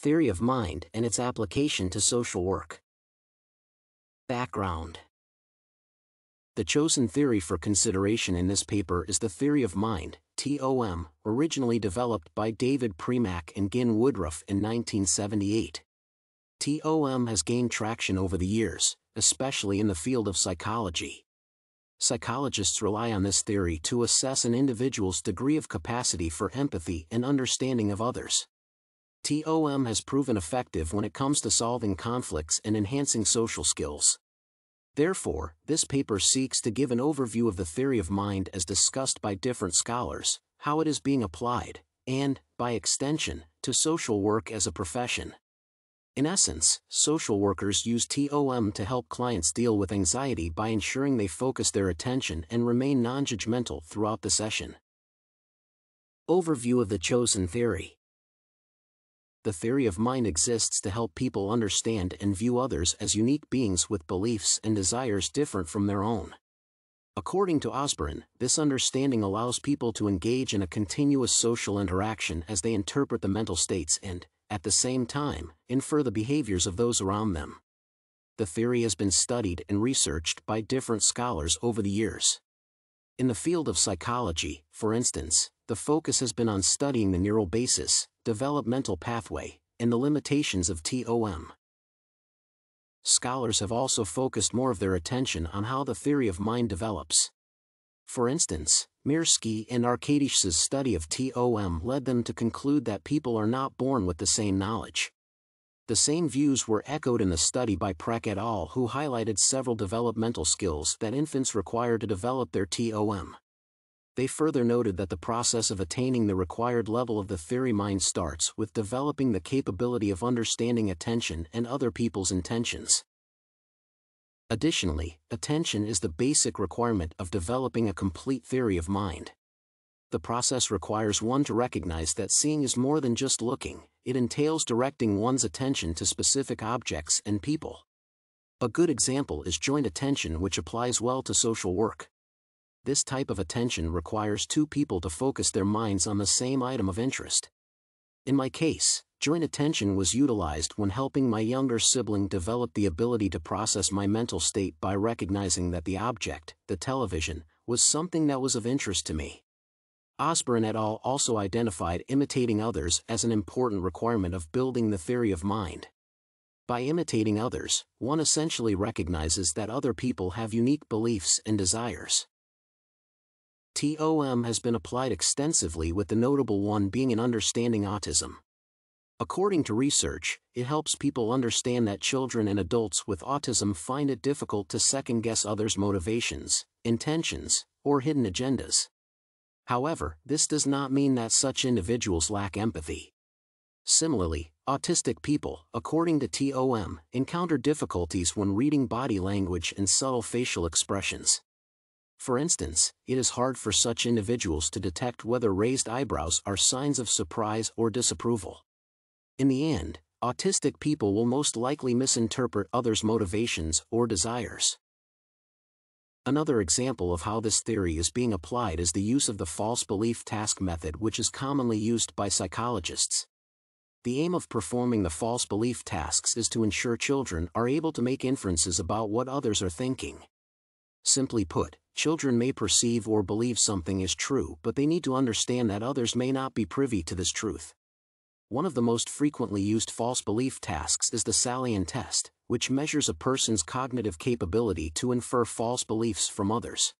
Theory of Mind and its application to social work. Background The chosen theory for consideration in this paper is the theory of mind, TOM, originally developed by David Premack and Guy Woodruff in 1978. TOM has gained traction over the years, especially in the field of psychology. Psychologists rely on this theory to assess an individual's degree of capacity for empathy and understanding of others. TOM has proven effective when it comes to solving conflicts and enhancing social skills. Therefore, this paper seeks to give an overview of the theory of mind as discussed by different scholars, how it is being applied, and, by extension, to social work as a profession. In essence, social workers use TOM to help clients deal with anxiety by ensuring they focus their attention and remain non-judgmental throughout the session. Overview of the chosen theory the theory of mind exists to help people understand and view others as unique beings with beliefs and desires different from their own. According to Özbaran, this understanding allows people to engage in a continuous social interaction as they interpret the mental states and, at the same time, infer the behaviors of those around them. The theory has been studied and researched by different scholars over the years. In the field of psychology, for instance, the focus has been on studying the neural basis, developmental pathway, and the limitations of TOM. Scholars have also focused more of their attention on how the theory of mind develops. For instance, Mirski and Arkadiusz's study of TOM led them to conclude that people are not born with the same knowledge. The same views were echoed in the study by Preckel et al. who highlighted several developmental skills that infants require to develop their TOM. They further noted that the process of attaining the required level of the theory mind starts with developing the capability of understanding attention and other people's intentions. Additionally, attention is the basic requirement of developing a complete theory of mind. The process requires one to recognize that seeing is more than just looking, it entails directing one's attention to specific objects and people. A good example is joint attention which applies well to social work. This type of attention requires two people to focus their minds on the same item of interest. In my case, joint attention was utilized when helping my younger sibling develop the ability to process my mental state by recognizing that the object, the television, was something that was of interest to me. Özbaran et al. also identified imitating others as an important requirement of building the theory of mind. By imitating others, one essentially recognizes that other people have unique beliefs and desires. TOM has been applied extensively with the notable one being in understanding autism. According to research, it helps people understand that children and adults with autism find it difficult to second-guess others' motivations, intentions, or hidden agendas. However, this does not mean that such individuals lack empathy. Similarly, autistic people, according to TOM, encounter difficulties when reading body language and subtle facial expressions. For instance, it is hard for such individuals to detect whether raised eyebrows are signs of surprise or disapproval. In the end, autistic people will most likely misinterpret others' motivations or desires. Another example of how this theory is being applied is the use of the false belief task method which is commonly used by psychologists. The aim of performing the false belief tasks is to ensure children are able to make inferences about what others are thinking. Simply put, children may perceive or believe something is true but they need to understand that others may not be privy to this truth. One of the most frequently used false belief tasks is the Sally-Anne test, which measures a person's cognitive capability to infer false beliefs from others.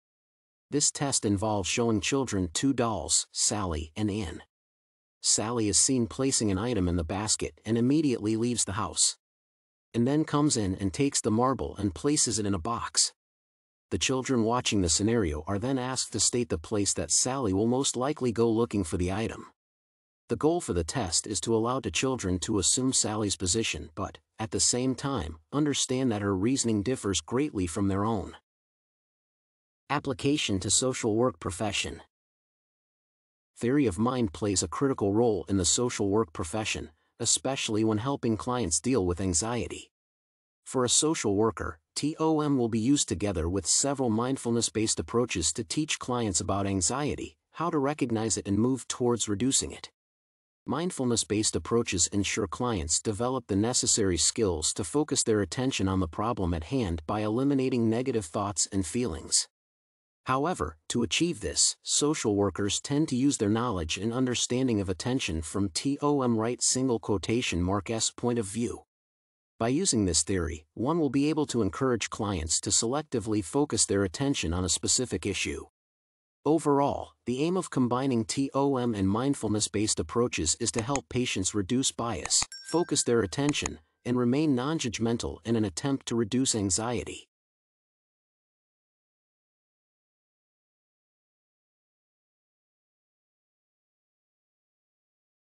This test involves showing children two dolls, Sally and Anne. Sally is seen placing an item in the basket and immediately leaves the house. And then comes in and takes the marble and places it in a box. The children watching the scenario are then asked to state the place that Sally will most likely go looking for the item. The goal for the test is to allow the children to assume Sally's position but, at the same time, understand that her reasoning differs greatly from their own. Application to social work profession Theory of mind plays a critical role in the social work profession, especially when helping clients deal with anxiety. For a social worker, TOM will be used together with several mindfulness-based approaches to teach clients about anxiety, how to recognize it and move towards reducing it. Mindfulness-based approaches ensure clients develop the necessary skills to focus their attention on the problem at hand by eliminating negative thoughts and feelings. However, to achieve this, social workers tend to use their knowledge and understanding of attention from Tom Wright single quotation mark S point of view. By using this theory, one will be able to encourage clients to selectively focus their attention on a specific issue. Overall, the aim of combining TOM and mindfulness-based approaches is to help patients reduce bias, focus their attention, and remain non-judgmental in an attempt to reduce anxiety.